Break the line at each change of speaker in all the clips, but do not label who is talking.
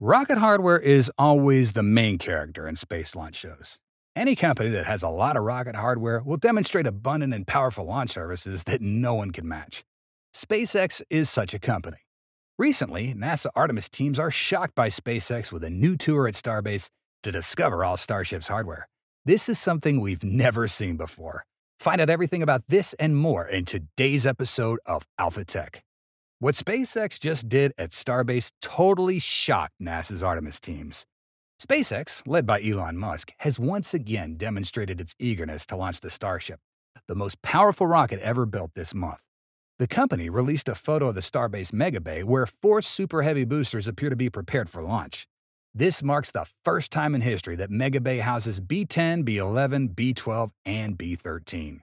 Rocket hardware is always the main character in space launch shows. Any company that has a lot of rocket hardware will demonstrate abundant and powerful launch services that no one can match. SpaceX is such a company. Recently, NASA Artemis teams are shocked by SpaceX with a new tour at Starbase to discover all Starship's hardware. This is something we've never seen before. Find out everything about this and more in today's episode of Alpha Tech. What SpaceX just did at Starbase totally shocked NASA's Artemis teams. SpaceX, led by Elon Musk, has once again demonstrated its eagerness to launch the Starship, the most powerful rocket ever built this month. The company released a photo of the Starbase Megabay where four Super Heavy boosters appear to be prepared for launch. This marks the first time in history that Megabay houses B10, B11, B12, and B13.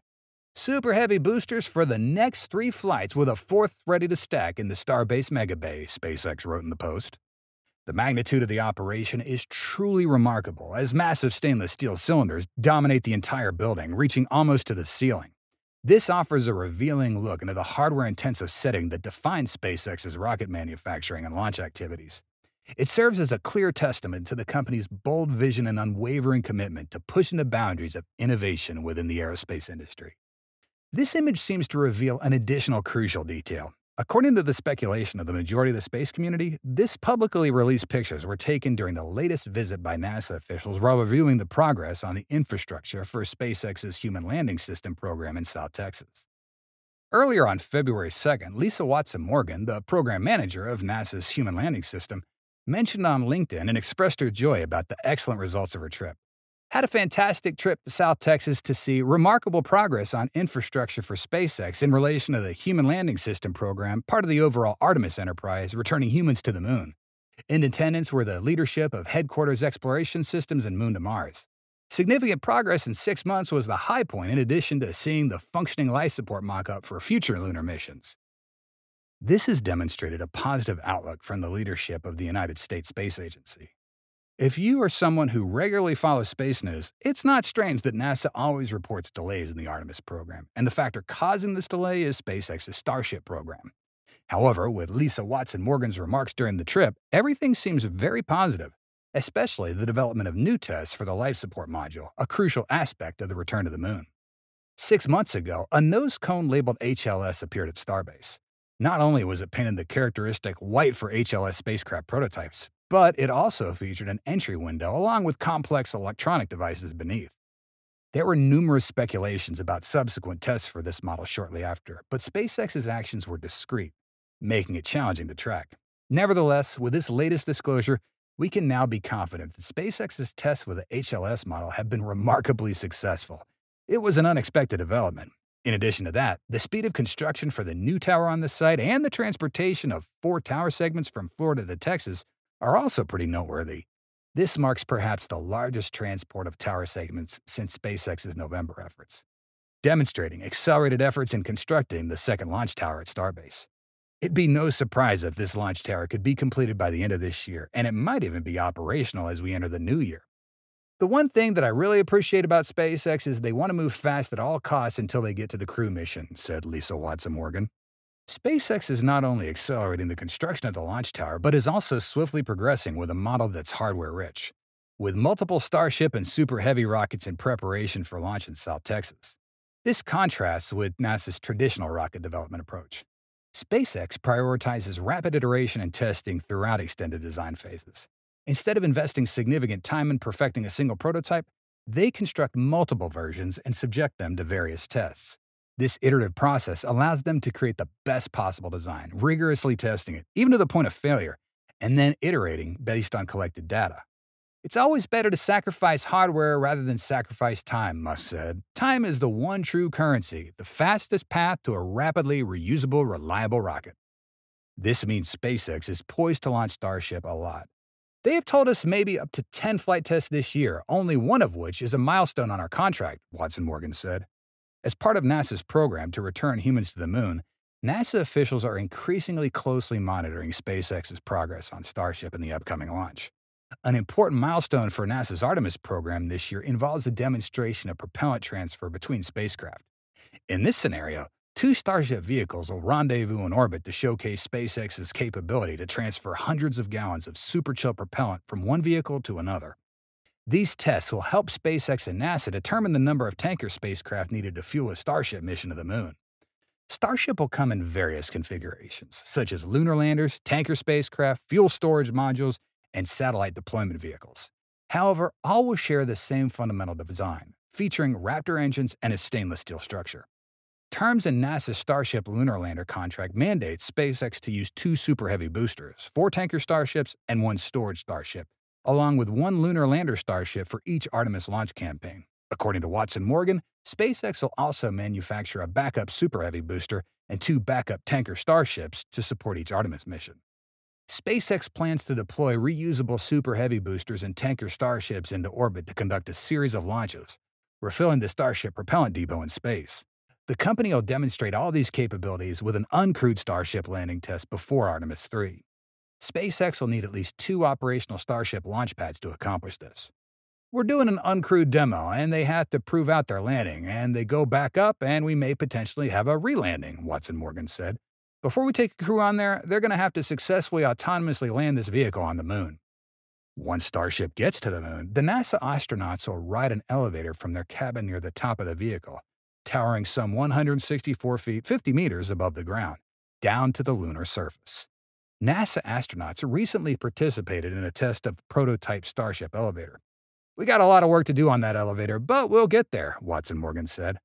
Super heavy boosters for the next three flights with a fourth ready to stack in the Starbase Megabay, SpaceX wrote in the post. The magnitude of the operation is truly remarkable, as massive stainless steel cylinders dominate the entire building, reaching almost to the ceiling. This offers a revealing look into the hardware intensive setting that defines SpaceX's rocket manufacturing and launch activities. It serves as a clear testament to the company's bold vision and unwavering commitment to pushing the boundaries of innovation within the aerospace industry. This image seems to reveal an additional crucial detail. According to the speculation of the majority of the space community, this publicly released pictures were taken during the latest visit by NASA officials while reviewing the progress on the infrastructure for SpaceX's Human Landing System program in South Texas. Earlier on February 2nd, Lisa Watson Morgan, the program manager of NASA's Human Landing System, mentioned on LinkedIn and expressed her joy about the excellent results of her trip had a fantastic trip to South Texas to see remarkable progress on infrastructure for SpaceX in relation to the Human Landing System program, part of the overall Artemis enterprise, returning humans to the moon. In attendance were the leadership of Headquarters Exploration Systems and Moon to Mars. Significant progress in six months was the high point, in addition to seeing the functioning life support mock up for future lunar missions. This has demonstrated a positive outlook from the leadership of the United States Space Agency. If you are someone who regularly follows space news, it's not strange that NASA always reports delays in the Artemis program, and the factor causing this delay is SpaceX's Starship program. However, with Lisa Watson Morgan's remarks during the trip, everything seems very positive, especially the development of new tests for the life support module, a crucial aspect of the return to the moon. Six months ago, a nose cone labeled HLS appeared at Starbase. Not only was it painted the characteristic white for HLS spacecraft prototypes, but it also featured an entry window along with complex electronic devices beneath. There were numerous speculations about subsequent tests for this model shortly after, but SpaceX's actions were discreet, making it challenging to track. Nevertheless, with this latest disclosure, we can now be confident that SpaceX's tests with the HLS model have been remarkably successful. It was an unexpected development. In addition to that, the speed of construction for the new tower on the site and the transportation of four tower segments from Florida to Texas are also pretty noteworthy. This marks perhaps the largest transport of tower segments since SpaceX's November efforts, demonstrating accelerated efforts in constructing the second launch tower at Starbase. It'd be no surprise if this launch tower could be completed by the end of this year, and it might even be operational as we enter the new year. The one thing that I really appreciate about SpaceX is they want to move fast at all costs until they get to the crew mission, said Lisa Watson Morgan. SpaceX is not only accelerating the construction of the launch tower, but is also swiftly progressing with a model that's hardware rich, with multiple Starship and Super Heavy rockets in preparation for launch in South Texas. This contrasts with NASA's traditional rocket development approach. SpaceX prioritizes rapid iteration and testing throughout extended design phases. Instead of investing significant time in perfecting a single prototype, they construct multiple versions and subject them to various tests. This iterative process allows them to create the best possible design, rigorously testing it, even to the point of failure, and then iterating based on collected data. It's always better to sacrifice hardware rather than sacrifice time, Musk said. Time is the one true currency, the fastest path to a rapidly reusable, reliable rocket. This means SpaceX is poised to launch Starship a lot. They have told us maybe up to 10 flight tests this year, only one of which is a milestone on our contract, Watson Morgan said. As part of NASA's program to return humans to the moon, NASA officials are increasingly closely monitoring SpaceX's progress on Starship in the upcoming launch. An important milestone for NASA's Artemis program this year involves a demonstration of propellant transfer between spacecraft. In this scenario, Two Starship vehicles will rendezvous in orbit to showcase SpaceX's capability to transfer hundreds of gallons of superchill propellant from one vehicle to another. These tests will help SpaceX and NASA determine the number of tanker spacecraft needed to fuel a Starship mission to the moon. Starship will come in various configurations, such as lunar landers, tanker spacecraft, fuel storage modules, and satellite deployment vehicles. However, all will share the same fundamental design, featuring Raptor engines and a stainless steel structure. Terms in NASA's Starship lunar lander contract mandate SpaceX to use two Super Heavy boosters, four tanker starships, and one storage starship, along with one lunar lander starship for each Artemis launch campaign. According to Watson Morgan, SpaceX will also manufacture a backup Super Heavy booster and two backup tanker starships to support each Artemis mission. SpaceX plans to deploy reusable Super Heavy boosters and tanker starships into orbit to conduct a series of launches, refilling the Starship propellant depot in space. The company will demonstrate all these capabilities with an uncrewed Starship landing test before Artemis 3. SpaceX will need at least two operational Starship launch pads to accomplish this. We're doing an uncrewed demo, and they have to prove out their landing, and they go back up, and we may potentially have a re-landing, Watson Morgan said. Before we take a crew on there, they're going to have to successfully autonomously land this vehicle on the moon. Once Starship gets to the moon, the NASA astronauts will ride an elevator from their cabin near the top of the vehicle towering some 164 feet 50 meters above the ground, down to the lunar surface. NASA astronauts recently participated in a test of prototype Starship elevator. We got a lot of work to do on that elevator, but we'll get there, Watson Morgan said.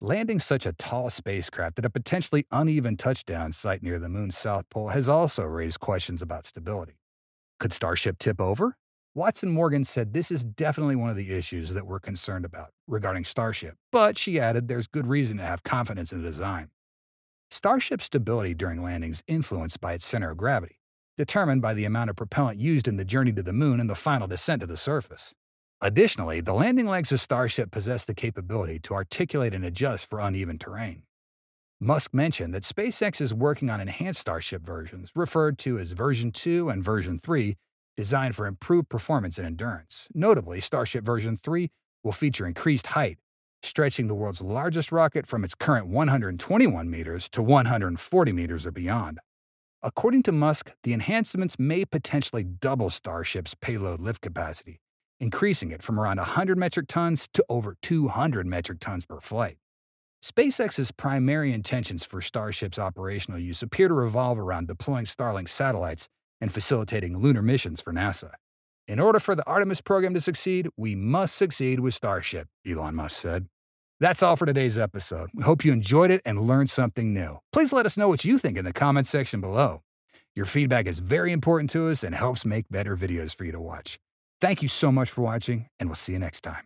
Landing such a tall spacecraft at a potentially uneven touchdown site near the moon's south pole has also raised questions about stability. Could Starship tip over? Watson Morgan said this is definitely one of the issues that we're concerned about regarding Starship, but she added there's good reason to have confidence in the design. Starship's stability during landing is influenced by its center of gravity, determined by the amount of propellant used in the journey to the moon and the final descent to the surface. Additionally, the landing legs of Starship possess the capability to articulate and adjust for uneven terrain. Musk mentioned that SpaceX is working on enhanced Starship versions, referred to as version 2 and version 3, designed for improved performance and endurance. Notably, Starship version 3 will feature increased height, stretching the world's largest rocket from its current 121 meters to 140 meters or beyond. According to Musk, the enhancements may potentially double Starship's payload lift capacity, increasing it from around 100 metric tons to over 200 metric tons per flight. SpaceX's primary intentions for Starship's operational use appear to revolve around deploying Starlink satellites and facilitating lunar missions for NASA. In order for the Artemis program to succeed, we must succeed with Starship, Elon Musk said. That's all for today's episode. We hope you enjoyed it and learned something new. Please let us know what you think in the comments section below. Your feedback is very important to us and helps make better videos for you to watch. Thank you so much for watching, and we'll see you next time.